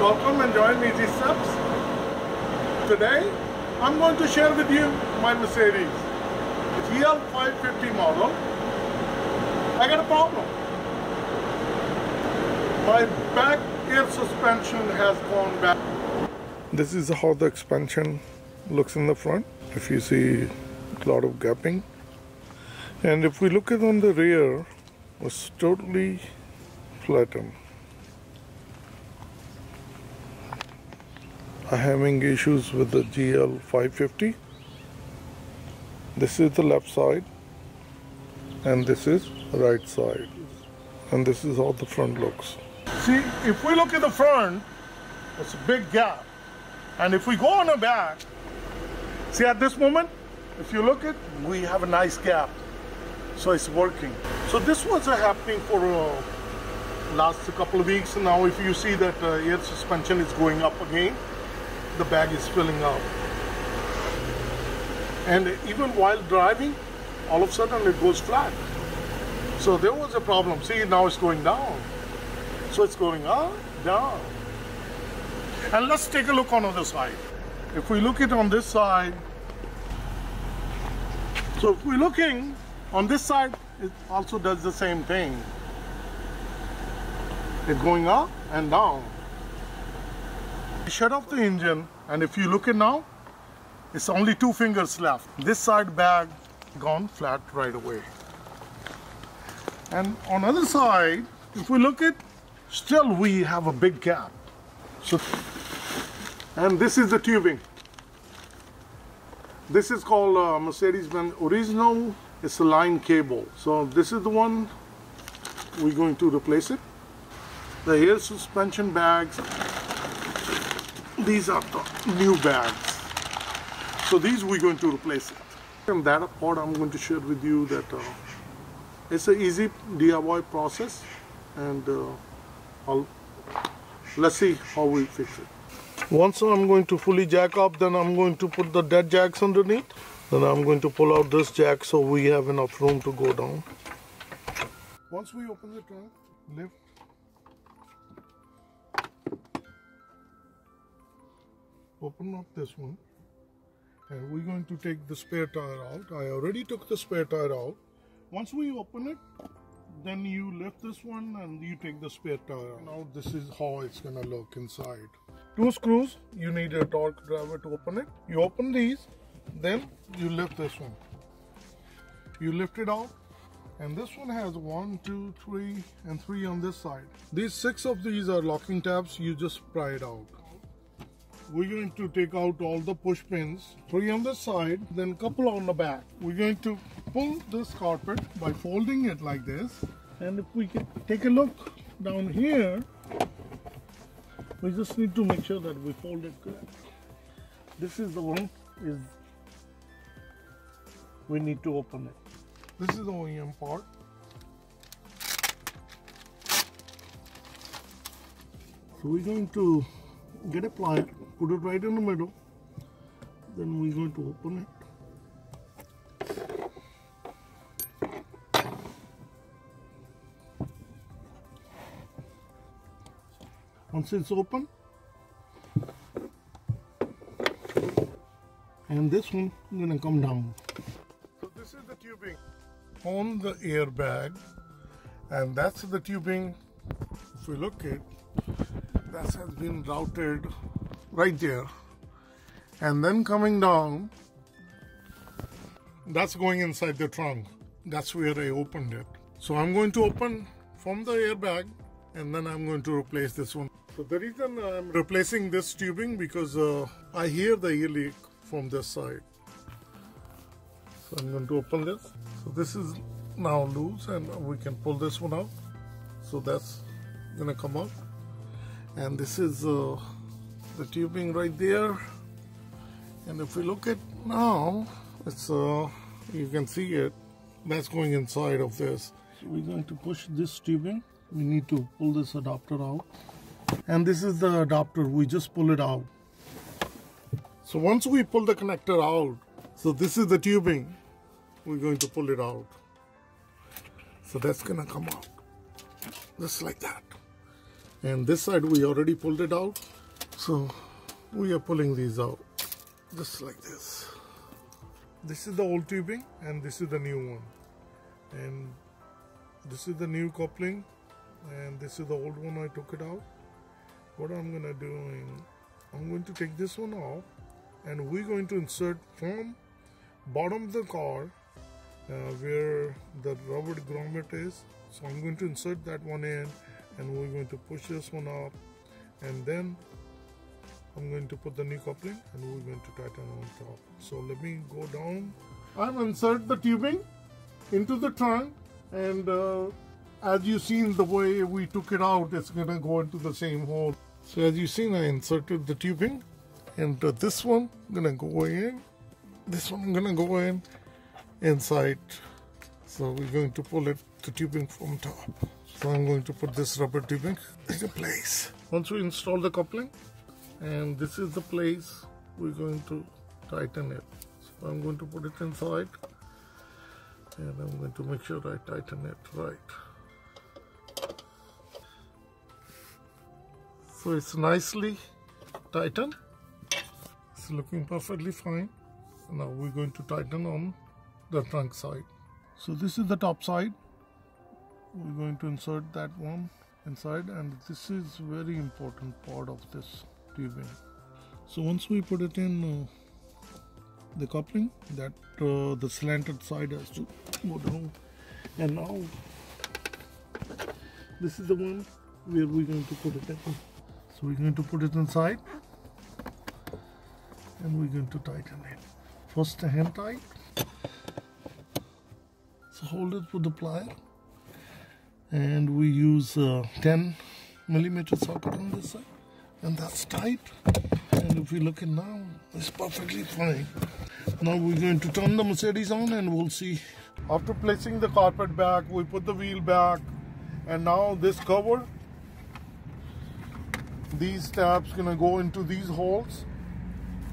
Welcome and join Easy Steps. Today, I'm going to share with you my Mercedes. It's GL550 model. I got a problem. My back air suspension has gone back. This is how the expansion looks in the front. If you see a lot of gapping. And if we look at on the rear, it's totally flattened. Having issues with the GL 550. This is the left side and this is right side. And this is how the front looks. See, if we look at the front, it's a big gap. And if we go on the back, see at this moment, if you look at, we have a nice gap. So it's working. So this was uh, happening for uh, last couple of weeks. Now if you see that uh, air suspension is going up again, the bag is filling up. And even while driving, all of a sudden it goes flat. So there was a problem. See, now it's going down. So it's going up, down. And let's take a look on the other side. If we look it on this side, so if we're looking on this side, it also does the same thing. It's going up and down shut off the engine and if you look at now, it's only two fingers left. This side bag gone flat right away. And on other side, if we look at, still we have a big gap. So, and this is the tubing. This is called uh, Mercedes-Benz original. It's a line cable. So this is the one we're going to replace it. The air suspension bags these are the new bags. So these we're going to replace it. And that part I'm going to share with you that uh, it's an easy DIY process and uh, I'll, let's see how we fix it. Once I'm going to fully jack up, then I'm going to put the dead jacks underneath. Then I'm going to pull out this jack so we have enough room to go down. Once we open the trunk, lift open up this one and we're going to take the spare tire out. I already took the spare tire out. Once we open it, then you lift this one and you take the spare tire out. Now this is how it's gonna look inside. Two screws, you need a Torx driver to open it. You open these, then you lift this one. You lift it out and this one has one, two, three and three on this side. These six of these are locking tabs, you just pry it out we're going to take out all the push pins, three on the side, then couple on the back. We're going to pull this carpet by folding it like this. And if we can take a look down here, we just need to make sure that we fold it good. This is the one is we need to open it. This is the OEM part. So we're going to get a plier, put it right in the middle, then we're going to open it. Once it's open, and this one is gonna come down. So this is the tubing on the airbag, and that's the tubing. If we look at that has been routed right there. And then coming down that's going inside the trunk. That's where I opened it. So I'm going to open from the airbag and then I'm going to replace this one. So the reason I'm replacing this tubing because uh, I hear the ear leak from this side. So I'm going to open this. So this is now loose and we can pull this one out. So that's gonna come out and this is uh, the tubing right there. And if we look at now it's uh, you can see it that's going inside of this. We're going to push this tubing. We need to pull this adapter out. And this is the adapter. We just pull it out. So once we pull the connector out so this is the tubing we're going to pull it out. So that's gonna come out just like that and this side we already pulled it out So we are pulling these out just like this. This is the old tubing and this is the new one. And this is the new coupling and this is the old one I took it out. What I'm gonna do I'm going to take this one off and we're going to insert from bottom of the car uh, where the rubber grommet is so I'm going to insert that one in and we're going to push this one up and then I'm going to put the new coupling and we're going to tighten on top. So let me go down. I've inserted the tubing into the trunk and uh, as you've seen the way we took it out it's gonna go into the same hole. So as you've seen I inserted the tubing and this one I'm gonna go in. This one I'm gonna go in inside. So we're going to pull it the tubing from top so I'm going to put this rubber tubing in place. Once we install the coupling and this is the place we're going to tighten it. So I'm going to put it inside and I'm going to make sure I tighten it right. So it's nicely tightened. It's looking perfectly fine. Now we're going to tighten on the trunk side. So this is the top side we're going to insert that one inside and this is very important part of this tubing so once we put it in uh, the coupling that uh, the slanted side has to go down. And now this is the one where we're going to put it in. So we're going to put it inside and we're going to tighten it. First hand tight. So hold it with the plier and we use uh, 10 millimeter socket on this side. And that's tight. And if we look at now it's perfectly fine. Now we're going to turn the Mercedes on and we'll see. After placing the carpet back we put the wheel back. And now this cover these tabs gonna go into these holes.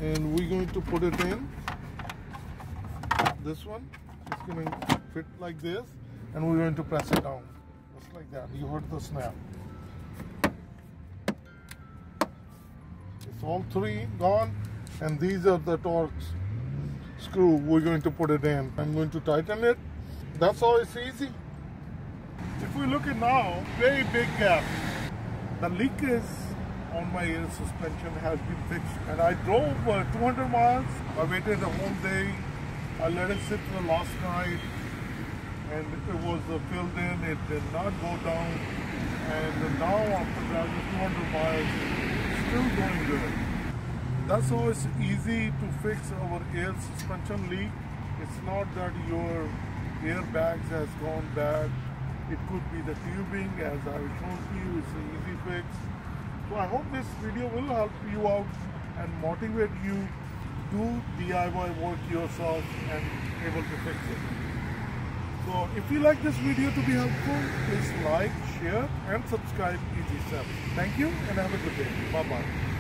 And we're going to put it in. This one is going to fit like this. And we're going to press it down just like that. You heard the snap. It's all three gone and these are the Torx screw we're going to put it in. I'm going to tighten it. That's all it's easy. If we look at now very big gap. The leak is on my air suspension has been fixed and I drove uh, 200 miles. I waited a whole day. I let it sit for the last night and it was filled in it did not go down. And now after driving 200 miles still going good. That's how it's easy to fix our air suspension leak. It's not that your airbags has gone bad. It could be the tubing as I showed you it's an easy fix. So I hope this video will help you out and motivate you. To do DIY work yourself and able to fix it. So if you like this video to be helpful, please like, share and subscribe Easy Thank you and have a good day. Bye bye.